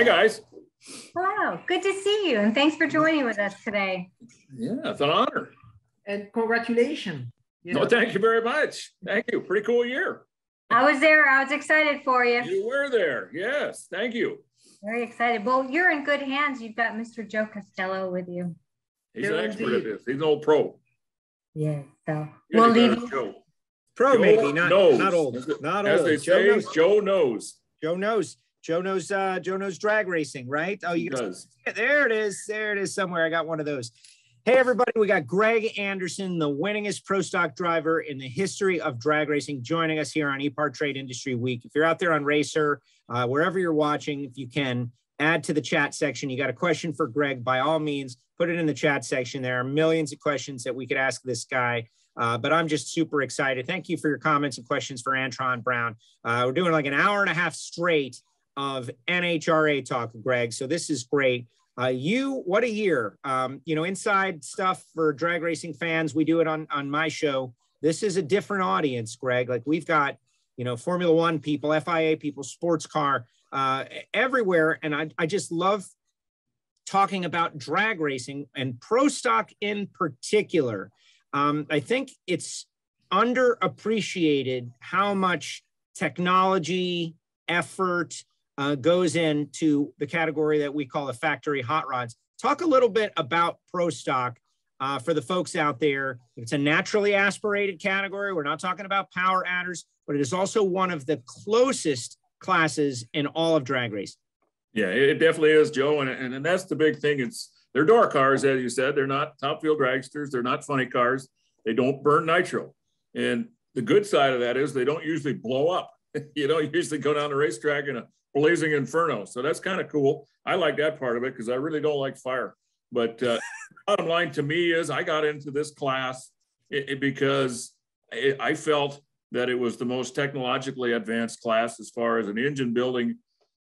Hi, guys. Wow, good to see you, and thanks for joining with us today. Yeah, it's an honor. And congratulations. You no, thank you very much. Thank you. Pretty cool year. I was there. I was excited for you. You were there. Yes. Thank you. Very excited. Well, you're in good hands. You've got Mr. Joe Castello with you. He's an expert at this. He's an old pro. Yeah. So we'll leave you. Joe. Pro, Joe maybe not, knows. not old. Not old. As old. They Joe say, knows. Joe knows. Joe knows. Joe knows. Uh, Joe knows drag racing, right? Oh, you. There it is. There it is. Somewhere. I got one of those. Hey, everybody, we got Greg Anderson, the winningest pro stock driver in the history of drag racing, joining us here on ePart Trade Industry Week. If you're out there on Racer, uh, wherever you're watching, if you can add to the chat section, you got a question for Greg, by all means, put it in the chat section. There are millions of questions that we could ask this guy. Uh, but I'm just super excited. Thank you for your comments and questions for Antron Brown. Uh, we're doing like an hour and a half straight of NHRA talk, Greg. So this is great. Uh, you, what a year. Um, you know, inside stuff for drag racing fans. We do it on, on my show. This is a different audience, Greg. Like we've got, you know, Formula One people, FIA people, sports car, uh, everywhere. And I, I just love talking about drag racing and pro stock in particular. Um, I think it's underappreciated how much technology, effort, uh, goes into the category that we call the factory hot rods. Talk a little bit about Pro Stock uh, for the folks out there. It's a naturally aspirated category. We're not talking about power adders, but it is also one of the closest classes in all of drag race. Yeah, it definitely is, Joe. And, and, and that's the big thing. It's they're door cars, as you said. They're not top fuel dragsters. They're not funny cars. They don't burn nitro. And the good side of that is they don't usually blow up. you don't usually go down the racetrack in a blazing inferno. So that's kind of cool. I like that part of it because I really don't like fire. But uh, bottom line to me is I got into this class it, it, because it, I felt that it was the most technologically advanced class as far as an engine building,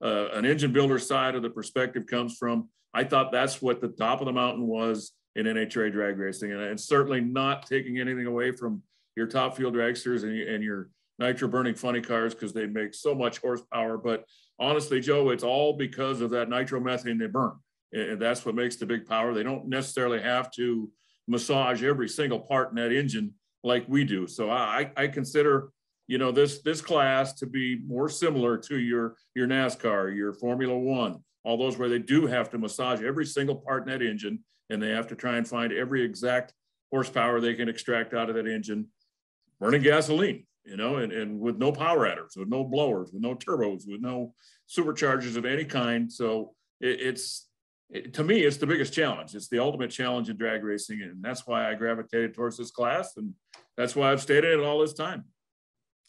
uh, an engine builder side of the perspective comes from. I thought that's what the top of the mountain was in NHRA drag racing, and it's certainly not taking anything away from your top fuel dragsters and, and your nitro burning funny cars because they make so much horsepower. But honestly, Joe, it's all because of that nitromethane they burn. And that's what makes the big power. They don't necessarily have to massage every single part in that engine like we do. So I, I consider, you know, this this class to be more similar to your your NASCAR, your Formula One, all those where they do have to massage every single part in that engine, and they have to try and find every exact horsepower they can extract out of that engine, burning gasoline you know, and, and with no power adders, with no blowers, with no turbos, with no superchargers of any kind. So it, it's, it, to me, it's the biggest challenge. It's the ultimate challenge in drag racing. And that's why I gravitated towards this class. And that's why I've stayed in it all this time.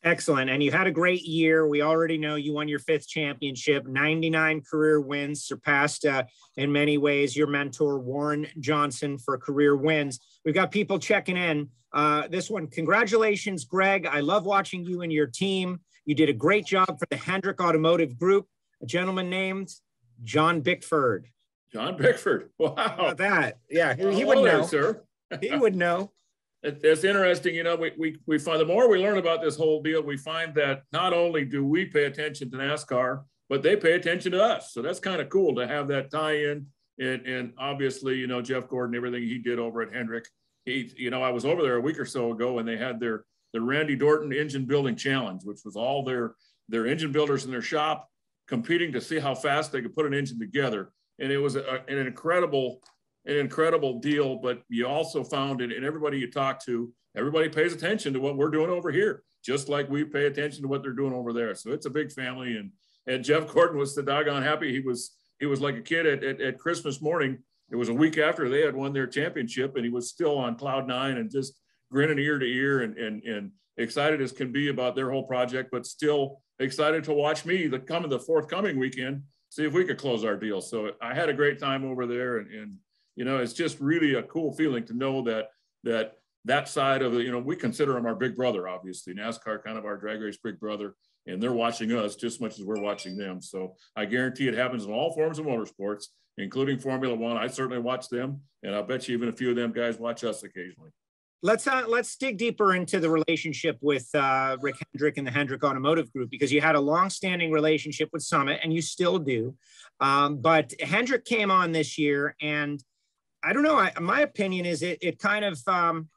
Excellent. And you had a great year. We already know you won your fifth championship, 99 career wins, surpassed uh, in many ways your mentor, Warren Johnson, for career wins. We've got people checking in. Uh, this one, congratulations, Greg. I love watching you and your team. You did a great job for the Hendrick Automotive Group. A gentleman named John Bickford. John Bickford. Wow. That? Yeah, he, he would know. sir. he would know it's interesting, you know, we, we, we find the more we learn about this whole deal, we find that not only do we pay attention to NASCAR, but they pay attention to us. So that's kind of cool to have that tie in. And, and obviously, you know, Jeff Gordon, everything he did over at Hendrick. He, you know, I was over there a week or so ago and they had their, the Randy Dorton engine building challenge, which was all their, their engine builders in their shop competing to see how fast they could put an engine together. And it was a, an incredible an incredible deal, but you also found it, and everybody you talk to, everybody pays attention to what we're doing over here, just like we pay attention to what they're doing over there. So it's a big family. And and Jeff Gordon was the doggone happy. He was he was like a kid at, at, at Christmas morning. It was a week after they had won their championship, and he was still on cloud nine and just grinning ear to ear and and and excited as can be about their whole project, but still excited to watch me the coming the forthcoming weekend, see if we could close our deal. So I had a great time over there and, and you know, it's just really a cool feeling to know that that that side of the, you know, we consider them our big brother, obviously. NASCAR kind of our drag race big brother, and they're watching us just as much as we're watching them. So I guarantee it happens in all forms of motorsports, including Formula One. I certainly watch them, and I bet you even a few of them guys watch us occasionally. let's uh, let's dig deeper into the relationship with uh, Rick Hendrick and the Hendrick Automotive Group because you had a long-standing relationship with Summit and you still do. Um, but Hendrick came on this year, and I don't know. I, my opinion is it it kind of um,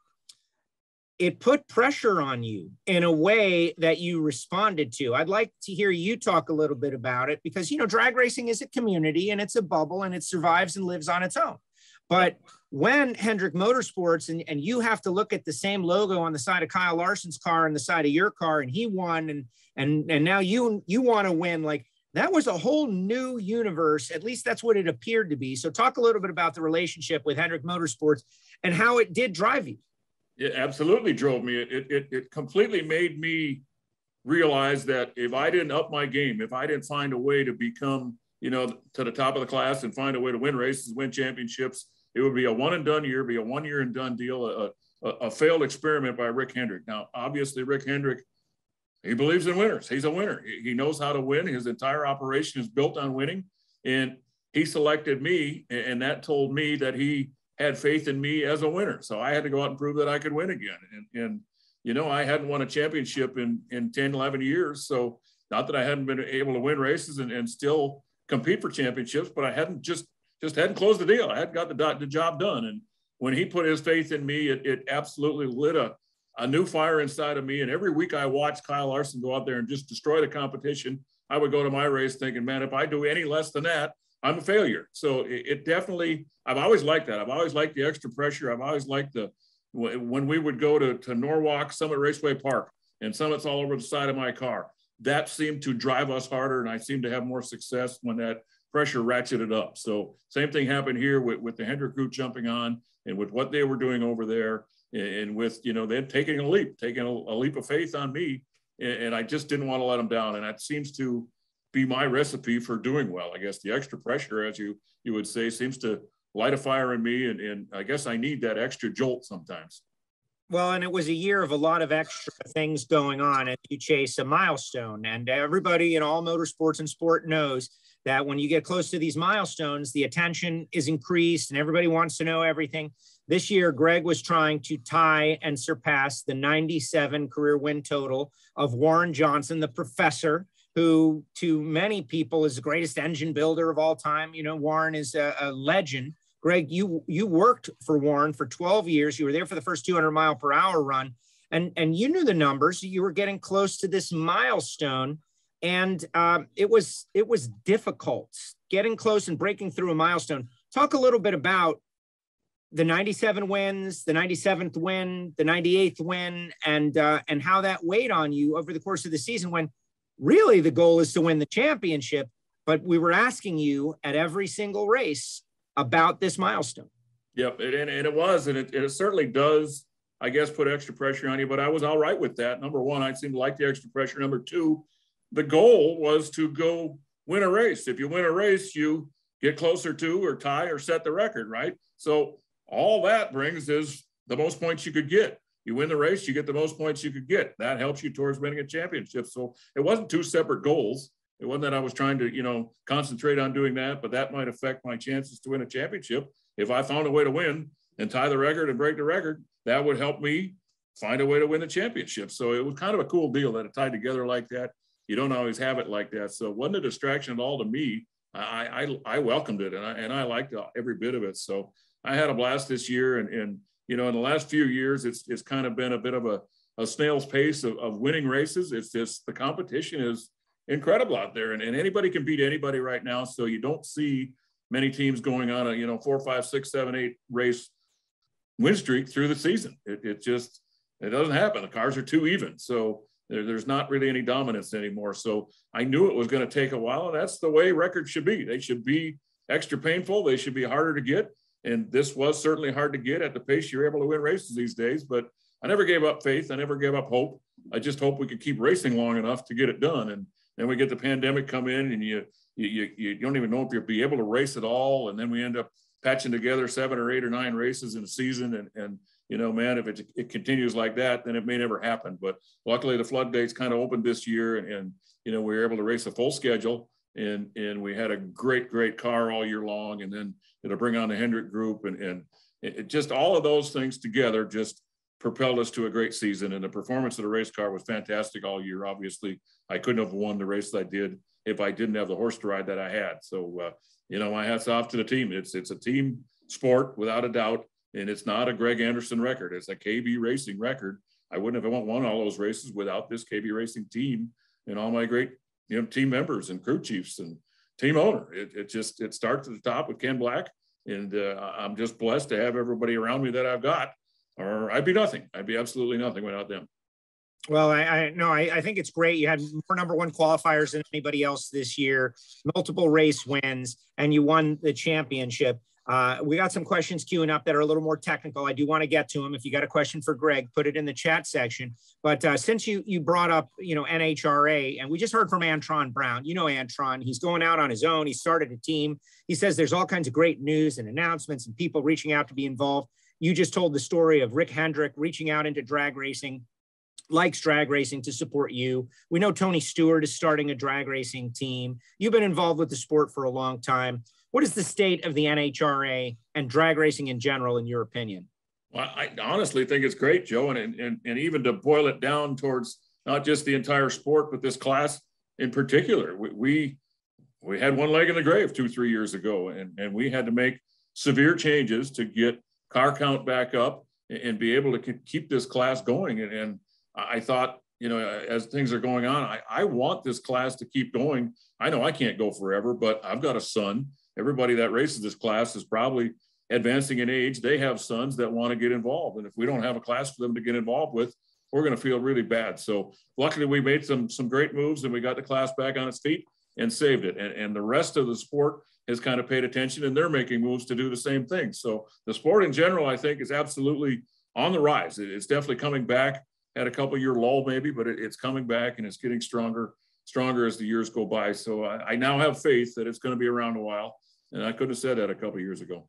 it put pressure on you in a way that you responded to. I'd like to hear you talk a little bit about it because you know drag racing is a community and it's a bubble and it survives and lives on its own. But when Hendrick Motorsports and, and you have to look at the same logo on the side of Kyle Larson's car and the side of your car, and he won, and and and now you you want to win, like that was a whole new universe. At least that's what it appeared to be. So talk a little bit about the relationship with Hendrick Motorsports and how it did drive you. It absolutely drove me. It, it, it completely made me realize that if I didn't up my game, if I didn't find a way to become, you know, to the top of the class and find a way to win races, win championships, it would be a one and done year, be a one year and done deal, a, a, a failed experiment by Rick Hendrick. Now, obviously, Rick Hendrick, he believes in winners. He's a winner. He, he knows how to win. His entire operation is built on winning. And he selected me, and that told me that he had faith in me as a winner. So I had to go out and prove that I could win again. And, and you know, I hadn't won a championship in, in 10, 11 years. So not that I hadn't been able to win races and, and still compete for championships, but I hadn't just just hadn't closed the deal. I hadn't got the, the job done. And when he put his faith in me, it, it absolutely lit a, a new fire inside of me. And every week I watched Kyle Larson go out there and just destroy the competition. I would go to my race thinking, man, if I do any less than that, I'm a failure. So it, it definitely, I've always liked that. I've always liked the extra pressure. I've always liked the, when we would go to, to Norwalk Summit Raceway Park and Summit's all over the side of my car, that seemed to drive us harder. And I seemed to have more success when that pressure ratcheted up. So same thing happened here with, with the Hendrick group jumping on and with what they were doing over there and with, you know, them taking a leap, taking a, a leap of faith on me. And, and, I just didn't want to let them down. And that seems to be my recipe for doing well. I guess the extra pressure, as you, you would say, seems to light a fire in me. And, and I guess I need that extra jolt sometimes. Well, and it was a year of a lot of extra things going on as you chase a milestone. And everybody in all motorsports and sport knows that when you get close to these milestones, the attention is increased and everybody wants to know everything. This year, Greg was trying to tie and surpass the 97 career win total of Warren Johnson, the professor, who to many people is the greatest engine builder of all time. You know, Warren is a, a legend. Greg, you you worked for Warren for 12 years. You were there for the first 200 mile per hour run, and and you knew the numbers. You were getting close to this milestone and um, it was it was difficult getting close and breaking through a milestone. Talk a little bit about the 97 wins, the 97th win, the 98th win, and uh, and how that weighed on you over the course of the season. When really the goal is to win the championship, but we were asking you at every single race about this milestone. Yep, and, and it was, and it, it certainly does. I guess put extra pressure on you, but I was all right with that. Number one, I seemed to like the extra pressure. Number two, the goal was to go win a race. If you win a race, you get closer to or tie or set the record, right? So all that brings is the most points you could get. You win the race, you get the most points you could get. That helps you towards winning a championship. So it wasn't two separate goals. It wasn't that I was trying to, you know, concentrate on doing that, but that might affect my chances to win a championship. If I found a way to win and tie the record and break the record, that would help me find a way to win the championship. So it was kind of a cool deal that it tied together like that you don't always have it like that. So it wasn't a distraction at all to me. I, I, I welcomed it and I, and I liked every bit of it. So I had a blast this year. And, and you know, in the last few years, it's, it's kind of been a bit of a, a snail's pace of, of winning races. It's just the competition is incredible out there and, and anybody can beat anybody right now. So you don't see many teams going on a, you know, four, five, six, seven, eight race win streak through the season. It, it just, it doesn't happen. The cars are too even. So there, there's not really any dominance anymore. So I knew it was going to take a while, and that's the way records should be. They should be extra painful. They should be harder to get. And this was certainly hard to get at the pace you're able to win races these days. But I never gave up faith. I never gave up hope. I just hope we could keep racing long enough to get it done. And then we get the pandemic come in, and you you you don't even know if you'll be able to race at all. And then we end up patching together seven or eight or nine races in a season, and and you know, man, if it, it continues like that, then it may never happen. But luckily, the floodgates kind of opened this year, and, and you know, we were able to race a full schedule, and and we had a great, great car all year long, and then it'll bring on the Hendrick group, and and it just all of those things together just propelled us to a great season. And the performance of the race car was fantastic all year. Obviously, I couldn't have won the race I did if I didn't have the horse to ride that I had. So, uh, you know, my hat's off to the team. It's it's a team sport without a doubt, and it's not a Greg Anderson record. It's a KB Racing record. I wouldn't have won all those races without this KB Racing team and all my great you know team members and crew chiefs and team owner. It, it just it starts at the top with Ken Black, and uh, I'm just blessed to have everybody around me that I've got. Or I'd be nothing. I'd be absolutely nothing without them. Well, I, I no, I, I think it's great. You had more number one qualifiers than anybody else this year, multiple race wins, and you won the championship. Uh, we got some questions queuing up that are a little more technical. I do want to get to them. If you got a question for Greg, put it in the chat section. But uh, since you you brought up, you know, NHRA, and we just heard from Antron Brown. You know, Antron, he's going out on his own. He started a team. He says there's all kinds of great news and announcements and people reaching out to be involved. You just told the story of Rick Hendrick reaching out into drag racing, likes drag racing to support you. We know Tony Stewart is starting a drag racing team. You've been involved with the sport for a long time. What is the state of the NHRA and drag racing in general, in your opinion? Well, I honestly think it's great, Joe, and, and, and even to boil it down towards not just the entire sport, but this class in particular. We, we, we had one leg in the grave two, three years ago, and, and we had to make severe changes to get car count back up and be able to keep this class going. And, and I thought, you know, as things are going on, I, I want this class to keep going. I know I can't go forever, but I've got a son everybody that races this class is probably advancing in age. They have sons that want to get involved. And if we don't have a class for them to get involved with, we're going to feel really bad. So luckily we made some, some great moves and we got the class back on its feet and saved it. And, and the rest of the sport has kind of paid attention and they're making moves to do the same thing. So the sport in general, I think is absolutely on the rise. It's definitely coming back at a couple year lull maybe, but it, it's coming back and it's getting stronger, stronger as the years go by. So I, I now have faith that it's going to be around a while. And I could have said that a couple years ago.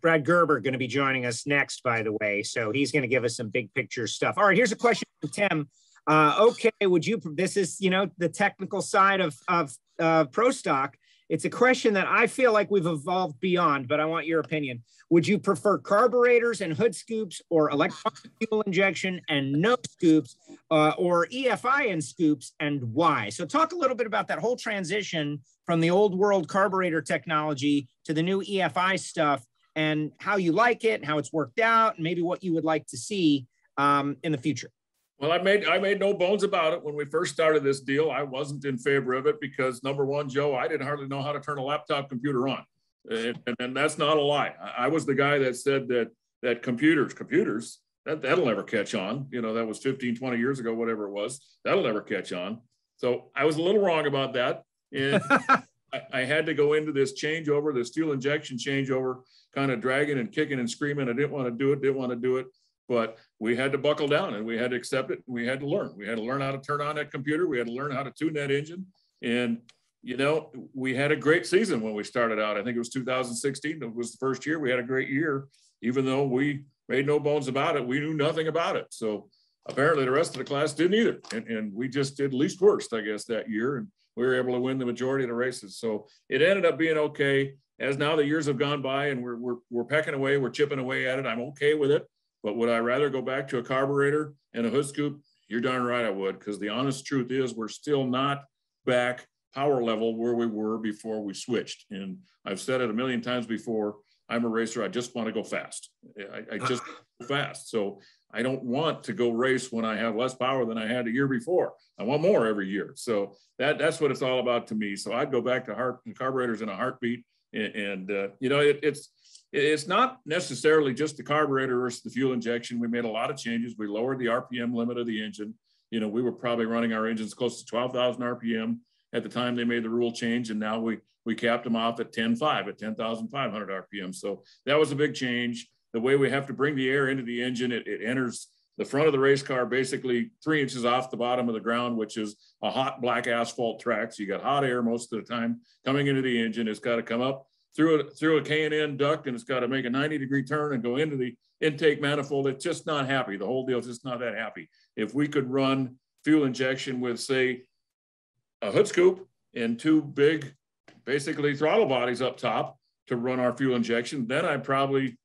Brad Gerber going to be joining us next, by the way. So he's going to give us some big picture stuff. All right, here's a question from Tim. Uh, okay, would you? This is you know the technical side of of uh, pro stock. It's a question that I feel like we've evolved beyond, but I want your opinion. Would you prefer carburetors and hood scoops, or electronic fuel injection and no scoops, uh, or EFI and scoops, and why? So talk a little bit about that whole transition from the old world carburetor technology to the new EFI stuff and how you like it, and how it's worked out, and maybe what you would like to see um, in the future. Well, I made I made no bones about it when we first started this deal. I wasn't in favor of it because number one, Joe, I didn't hardly know how to turn a laptop computer on, and, and that's not a lie. I was the guy that said that that computers, computers, that that'll never catch on. You know, that was 15, 20 years ago, whatever it was. That'll never catch on. So I was a little wrong about that. And I, I, had to go into this changeover, this fuel injection changeover, kind of dragging and kicking and screaming. I didn't want to do it, didn't want to do it, but we had to buckle down and we had to accept it. we had to learn. We had to learn how to turn on that computer. We had to learn how to tune that engine. And, you know, we had a great season when we started out. I think it was 2016. It was the first year. We had a great year, even though we made no bones about it. We knew nothing about it. So apparently the rest of the class didn't either. And, and we just did least worst, I guess, that year. And we were able to win the majority of the races. So it ended up being okay. As now the years have gone by and we're, we're, we're pecking away, we're chipping away at it. I'm okay with it. But would I rather go back to a carburetor and a hood scoop? You're darn right I would, because the honest truth is we're still not back power level where we were before we switched. And I've said it a million times before. I'm a racer. I just want to go fast. I, I just go fast. So I don't want to go race when I have less power than I had a year before. I want more every year. So that that's what it's all about to me. So I'd go back to heart carburetors in a heartbeat. And, and uh, you know, it, it's it's not necessarily just the carburetor versus the fuel injection. We made a lot of changes. We lowered the RPM limit of the engine. You know, we were probably running our engines close to 12,000 RPM at the time they made the rule change, and now we we capped them off at 10.5 at 10,500 RPM. So that was a big change the way we have to bring the air into the engine, it, it enters the front of the race car basically three inches off the bottom of the ground, which is a hot black asphalt track. So you got hot air most of the time coming into the engine. It's got to come up through a through a K&N duct and it's got to make a 90 degree turn and go into the intake manifold. It's just not happy. The whole deal is just not that happy. If we could run fuel injection with say a hood scoop and two big basically throttle bodies up top to run our fuel injection, then I'd probably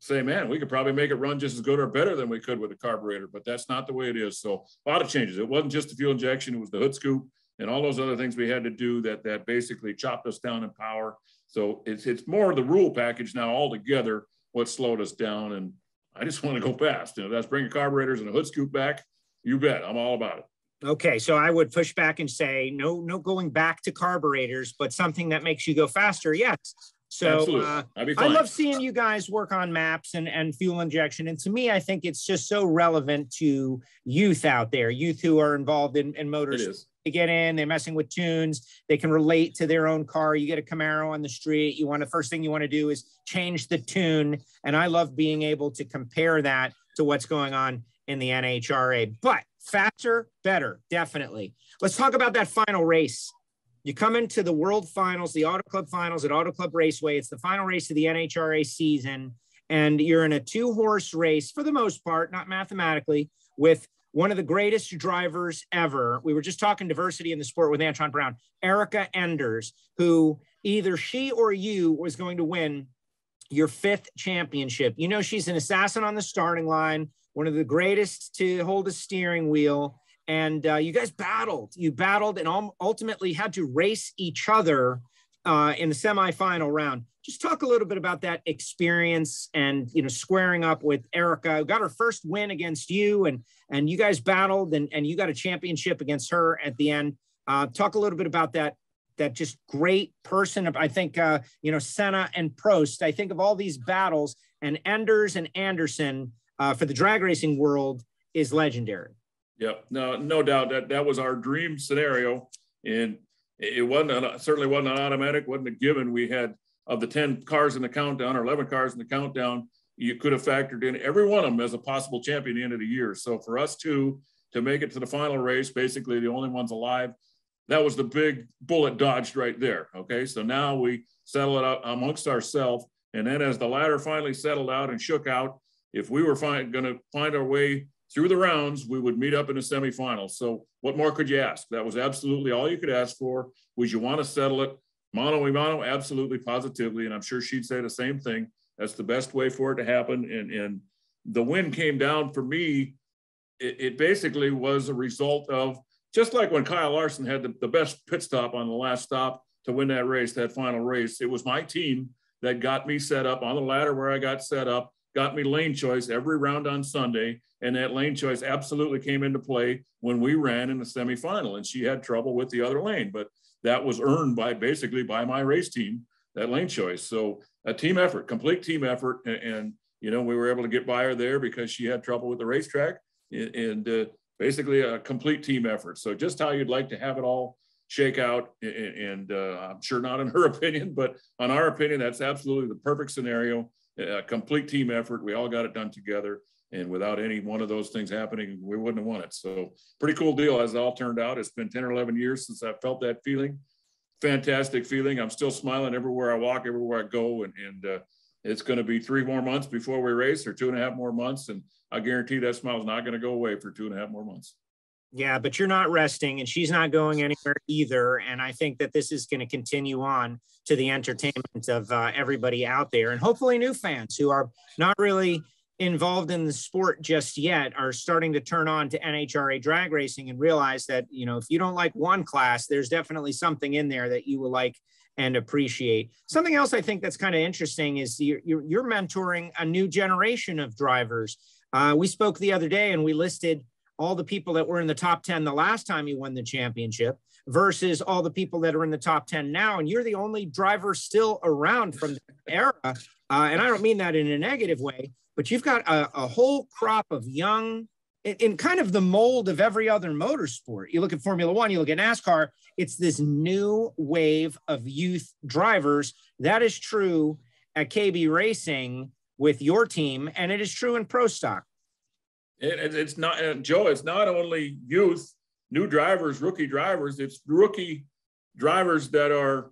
say, man, we could probably make it run just as good or better than we could with a carburetor, but that's not the way it is. So a lot of changes. It wasn't just the fuel injection, it was the hood scoop and all those other things we had to do that that basically chopped us down in power. So it's it's more the rule package now altogether what slowed us down. And I just want to go fast. You know, that's bringing carburetors and a hood scoop back. You bet. I'm all about it. Okay, so I would push back and say no, no going back to carburetors, but something that makes you go faster. Yes. So uh, I love seeing you guys work on maps and, and fuel injection. And to me, I think it's just so relevant to youth out there, youth who are involved in, in motors. They get in, they're messing with tunes, they can relate to their own car. You get a Camaro on the street, you want the first thing you want to do is change the tune. And I love being able to compare that to what's going on in the NHRA. But faster, better, definitely. Let's talk about that final race. You come into the World Finals, the Auto Club Finals at Auto Club Raceway. It's the final race of the NHRA season, and you're in a two horse race for the most part, not mathematically, with one of the greatest drivers ever. We were just talking diversity in the sport with Antron Brown, Erica Enders, who either she or you was going to win your fifth championship. You know, she's an assassin on the starting line, one of the greatest to hold a steering wheel. And uh, you guys battled. You battled and ultimately had to race each other uh, in the semifinal round. Just talk a little bit about that experience and you know squaring up with Erica. Got her first win against you, and and you guys battled, and and you got a championship against her at the end. Uh, talk a little bit about that that just great person. I think uh, you know Senna and Prost. I think of all these battles, and Enders and Anderson uh, for the drag racing world is legendary. Yep, no, no doubt that that was our dream scenario, and it wasn't a, certainly wasn't an automatic, wasn't a given. We had of the ten cars in the countdown or eleven cars in the countdown, you could have factored in every one of them as a possible champion at the end of the year. So for us two to make it to the final race, basically the only ones alive, that was the big bullet dodged right there. Okay, so now we settle it out amongst ourselves, and then as the ladder finally settled out and shook out, if we were going to find our way through the rounds, we would meet up in the semifinals. So what more could you ask? That was absolutely all you could ask for. Would you want to settle it mono a mono? Absolutely, positively. And I'm sure she'd say the same thing. That's the best way for it to happen. And, and the win came down for me. It, it basically was a result of just like when Kyle Larson had the, the best pit stop on the last stop to win that race, that final race. It was my team that got me set up on the ladder where I got set up, got me lane choice every round on Sunday and that lane choice absolutely came into play when we ran in the semifinal. And she had trouble with the other lane, but that was earned by basically by my race team, that lane choice. So a team effort, complete team effort. And, and you know, we were able to get by her there because she had trouble with the racetrack and, uh, basically a complete team effort. So just how you'd like to have it all shake out. And, and uh, I'm sure not in her opinion, but on our opinion, that's absolutely the perfect scenario, a complete team effort. We all got it done together. And without any one of those things happening, we wouldn't have won it. So pretty cool deal as it all turned out. It's been 10 or 11 years since I felt that feeling. Fantastic feeling. I'm still smiling everywhere I walk, everywhere I go. And, and uh, it's going to be three more months before we race or two and a half more months. And I guarantee that smile is not going to go away for two and a half more months. Yeah, but you're not resting and she's not going anywhere either. And I think that this is going to continue on to the entertainment of uh, everybody out there and hopefully new fans who are not really involved in the sport just yet are starting to turn on to NHRA drag racing and realize that, you know, if you don't like one class, there's definitely something in there that you will like and appreciate. Something else I think that's kind of interesting is you're, you're, mentoring a new generation of drivers. Uh, we spoke the other day and we listed all the people that were in the top 10 the last time you won the championship versus all the people that are in the top 10 now. And you're the only driver still around from the era. Uh, and I don't mean that in a negative way, but you've got a, a whole crop of young, in, in, kind of the mold of every other motorsport. You look at Formula One, you look at NASCAR, it's this new wave of youth drivers. That is true at KB Racing with your team, and it is true in Pro Stock. It, it's not, uh, Joe, it's not only youth, new drivers, rookie drivers, it's rookie drivers that are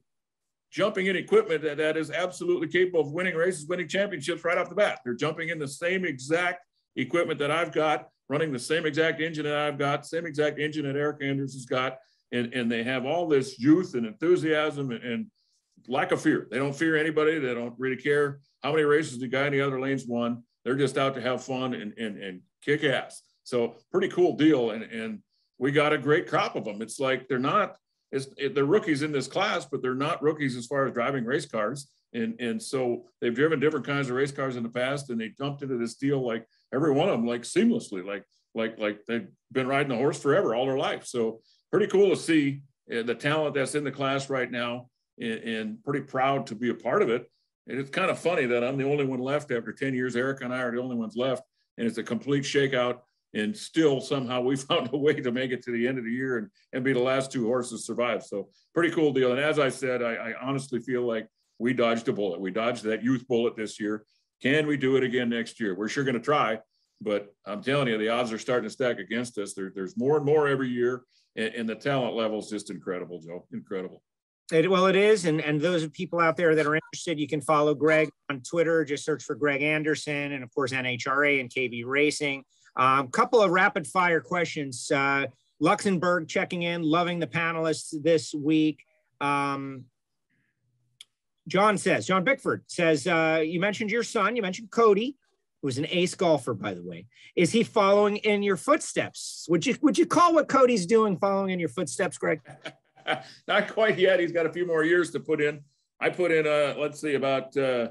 jumping in equipment that, that is absolutely capable of winning races, winning championships right off the bat. They're jumping in the same exact equipment that I've got, running the same exact engine that I've got, same exact engine that Erica Enders has got. And, and they have all this youth and enthusiasm and, and lack of fear. They don't fear anybody. They don't really care how many races the guy in the other lanes won. They're just out to have fun and, and, and kick ass. So pretty cool deal. And, and we got a great crop of them. It's like they're not, it's, it, they're rookies in this class, but they're not rookies as far as driving race cars. And, and so they've driven different kinds of race cars in the past and they jumped into this deal like every one of them like seamlessly, like like like they've been riding the horse forever all their life. So pretty cool to see uh, the talent that's in the class right now and, and pretty proud to be a part of it. And it's kind of funny that I'm the only one left after 10 years. Erica and I are the only ones left and it's a complete shakeout and still somehow we found a way to make it to the end of the year and, and be the last two horses survive. So pretty cool deal. And as I said, I, I honestly feel like we dodged a bullet. We dodged that youth bullet this year. Can we do it again next year? We're sure going to try, but I'm telling you, the odds are starting to stack against us. There, there's more and more every year, and, and the talent level is just incredible, Joe. Incredible. It, well, it is, and and those of people out there that are interested, you can follow Greg on Twitter. Just search for Greg Anderson, and of course NHRA and KB Racing. A um, couple of rapid fire questions. Uh, Luxembourg checking in, loving the panelists this week. Um, John says, John Bickford says, uh, you mentioned your son, you mentioned Cody, who's an ace golfer, by the way. Is he following in your footsteps? Would you would you call what Cody's doing following in your footsteps, Greg? Not quite yet. He's got a few more years to put in. I put in, uh, let's see, about uh,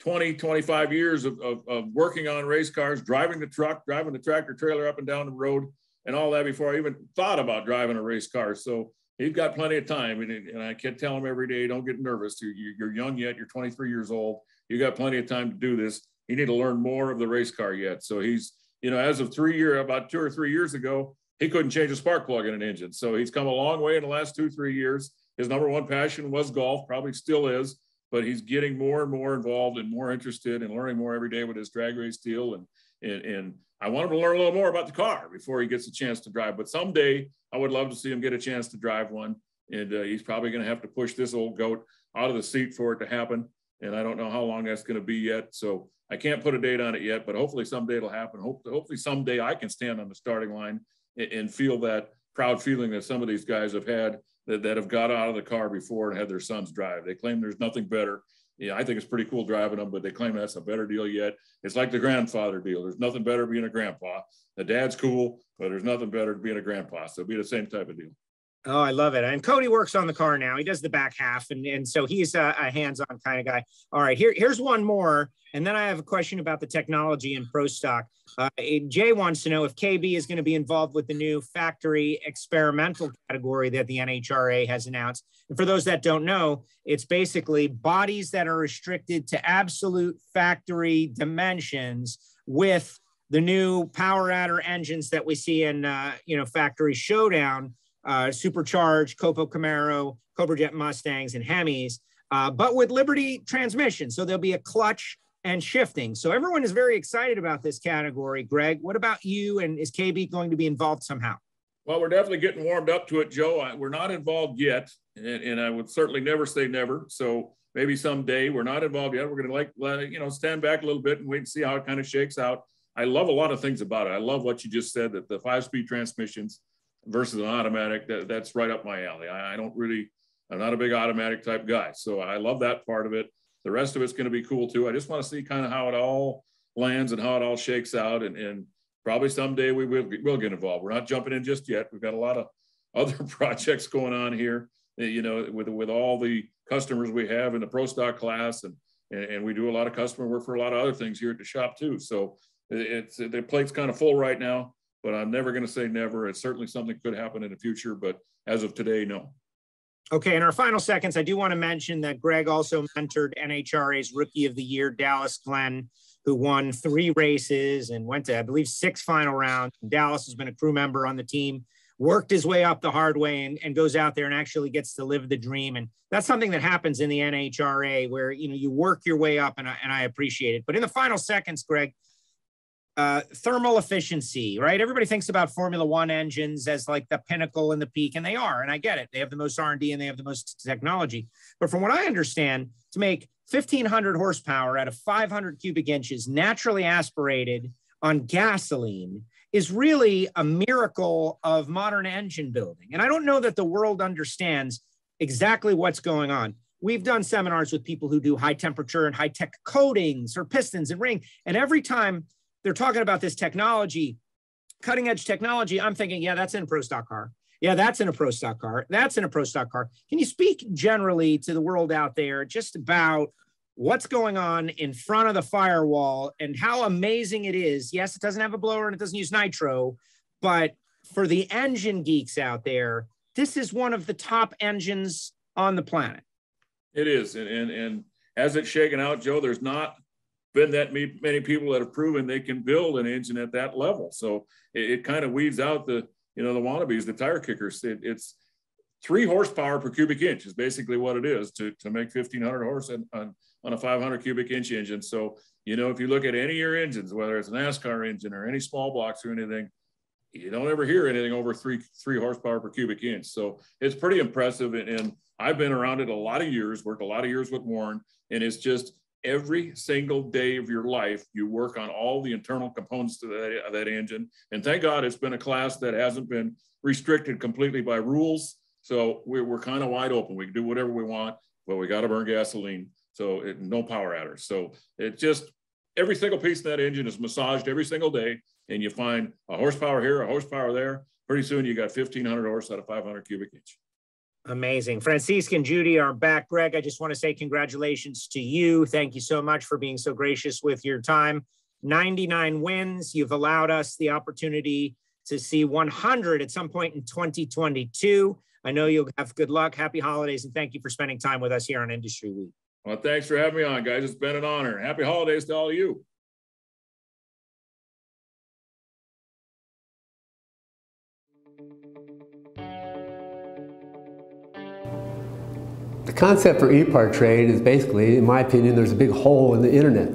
20, 25 years of, of, of, working on race cars, driving the truck, driving the tractor trailer up and down the road, and all that before I even thought about driving a race car. So he's got plenty of time. And, and I can tell him every day, don't get nervous. You're, you're young yet. You're 23 years old. You got plenty of time to do this. You need to learn more of the race car yet. So he's, you know, as of three year, about two or three years ago, he couldn't change a spark plug in an engine. So he's come a long way in the last two, three years. His number one passion was golf, probably still is, but he's getting more and more involved and more interested and learning more every day with his drag race deal. And, and, and I want him to learn a little more about the car before he gets a chance to drive. But someday I would love to see him get a chance to drive one. And uh, he's probably going to have to push this old goat out of the seat for it to happen. And I don't know how long that's going to be yet. So I can't put a date on it yet, but hopefully someday it'll happen. hopefully someday I can stand on the starting line and, feel that proud feeling that some of these guys have had that, that have got out of the car before and had their sons drive. They claim there's nothing better. Yeah, I think it's pretty cool driving them, but they claim that's a better deal yet. It's like the grandfather deal. There's nothing better being a grandpa. The dad's cool, but there's nothing better being a grandpa. So it'll be the same type of deal. Oh, I love it. And Cody works on the car now. He does the back half. And, and so he's a, a hands-on kind of guy. All right, here, here's one more. And then I have a question about the technology in Pro Stock. Uh, Jay wants to know if KB is going to be involved with the new factory experimental category that the NHRA has announced. And for those that don't know, it's basically bodies that are restricted to absolute factory dimensions with the new power adder engines that we see in, uh, you know, factory showdown uh, supercharged Copo Camaro, Cobra Jet Mustangs, and Hemis, uh, but with Liberty transmission. So there'll be a clutch and shifting. So everyone is very excited about this category. Greg, what about you? And is KB going to be involved somehow? Well, we're definitely getting warmed up to it, Joe. I, we're not involved yet, and, and, I would certainly never say never. So maybe someday we're not involved yet. We're going to like let, you know stand back a little bit and wait and see how it kind of shakes out. I love a lot of things about it. I love what you just said that the five-speed transmissions versus an automatic, that, that's right up my alley. I, I, don't really, I'm not a big automatic type guy. So I love that part of it. The rest of it's going to be cool too. I just want to see kind of how it all lands and how it all shakes out. And, and probably someday we will, will get involved. We're not jumping in just yet. We've got a lot of other projects going on here, eh, you know, with, with all the customers we have in the pro stock class. And, and, and we do a lot of customer work for a lot of other things here at the shop too. So it's, the plate's kind of full right now but I'm never going to say never. It's certainly something could happen in the future, but as of today, no. Okay, in our final seconds, I do want to mention that Greg also mentored NHRA's Rookie of the Year, Dallas Glenn, who won three races and went to, I believe, six final rounds. Dallas has been a crew member on the team, worked his way up the hard way, and, and goes out there and actually gets to live the dream. And that's something that happens in the NHRA where you know you work your way up, and I, and I appreciate it. But in the final seconds, Greg, uh, thermal efficiency, right? Everybody thinks about Formula One engines as like the pinnacle and the peak, and they are. And I get it; they have the most R and D and they have the most technology. But from what I understand, to make 1,500 horsepower out of 500 cubic inches, naturally aspirated on gasoline, is really a miracle of modern engine building. And I don't know that the world understands exactly what's going on. we've done seminars with people who do high temperature and high tech coatings or pistons and ring. And every time they're talking about this technology, cutting edge technology, I'm thinking, yeah, that's in a pro stock car. Yeah, that's in a pro stock car. That's in a pro stock car. Can you speak generally to the world out there just about what's going on in front of the firewall and how amazing it is? Yes, it doesn't have a blower and it doesn't use nitro, but for the engine geeks out there, this is one of the top engines on the planet. It is. And, and, and as it's shaken out, Joe, there's not been that many people that have proven they can build an engine at that level. So it, it kind of weeds out the, you know, the wannabes, the tire kickers. It, it's three horsepower per cubic inch is basically what it is to, to make 1500 horse on, on, on a 500 cubic inch engine. So, you know, if you look at any of your engines, whether it's a NASCAR engine or any small blocks or anything, you don't ever hear anything over three three horsepower per cubic inch. So it's pretty impressive. And, and, I've been around it a lot of years, worked a lot of years with Warren, and it's just every single day of your life you work on all the internal components to that, of that engine. And thank God it's been a class that hasn't been restricted completely by rules. So we're, we're kind of wide open. We can do whatever we want, but we got to burn gasoline. So it, no power adders. So it just every single piece of that engine is massaged every single day and you find a horsepower here, a horsepower there, pretty soon you got 1500 horse out of 500 cubic inch. Amazing. Francisque and Judy are back. Greg, I just want to say congratulations to you. Thank you so much for being so gracious with your time. 99 wins. You've allowed us the opportunity to see 100 at some point in 2022. I know you'll have good luck. Happy holidays, and thank you for spending time with us here on Industry Week. Well, thanks for having me on, guys. It's been an honor. Happy holidays to all of you. Concept for e-part trade is basically, in my opinion, there's a big hole in the internet.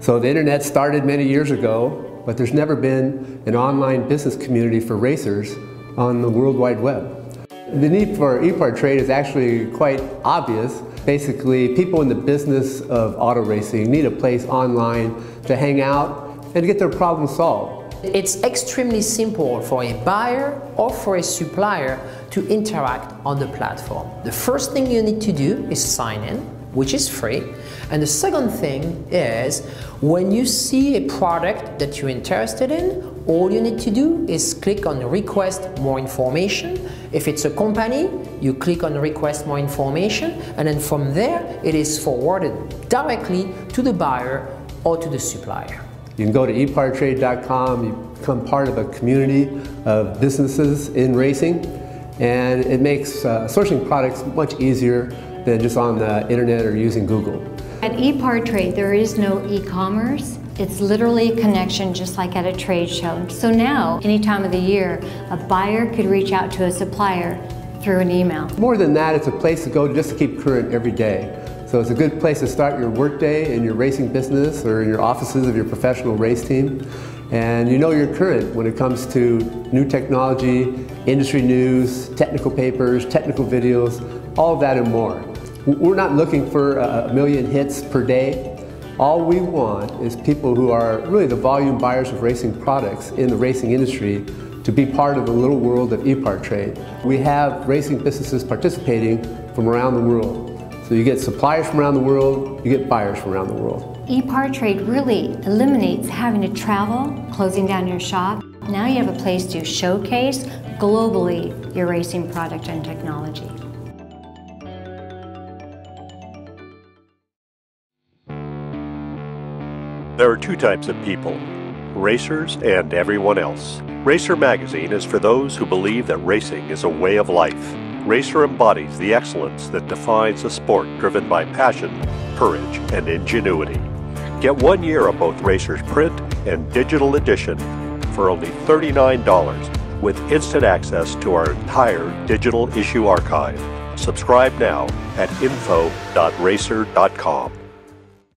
So the internet started many years ago, but there's never been an online business community for racers on the World Wide Web. The need for e-part trade is actually quite obvious. Basically, people in the business of auto racing need a place online to hang out and get their problems solved. It's extremely simple for a buyer or for a supplier to interact on the platform. The first thing you need to do is sign in, which is free. And the second thing is when you see a product that you're interested in, all you need to do is click on request more information. If it's a company, you click on request more information and then from there it is forwarded directly to the buyer or to the supplier. You can go to epartrade.com, you become part of a community of businesses in racing, and it makes uh, sourcing products much easier than just on the internet or using Google. At ePartrade, there is no e-commerce. It's literally a connection just like at a trade show. So now, any time of the year, a buyer could reach out to a supplier through an email. More than that, it's a place to go just to keep current every day. So it's a good place to start your workday in your racing business or in your offices of your professional race team. And you know you're current when it comes to new technology, industry news, technical papers, technical videos, all that and more. We're not looking for a million hits per day. All we want is people who are really the volume buyers of racing products in the racing industry to be part of the little world of e-part trade. We have racing businesses participating from around the world. So you get suppliers from around the world, you get buyers from around the world. E-Trade really eliminates having to travel, closing down your shop. Now you have a place to showcase globally your racing product and technology. There are two types of people racers and everyone else. Racer Magazine is for those who believe that racing is a way of life Racer embodies the excellence that defines a sport driven by passion, courage, and ingenuity. Get one year of both Racer's print and digital edition for only $39 with instant access to our entire digital issue archive. Subscribe now at info.racer.com.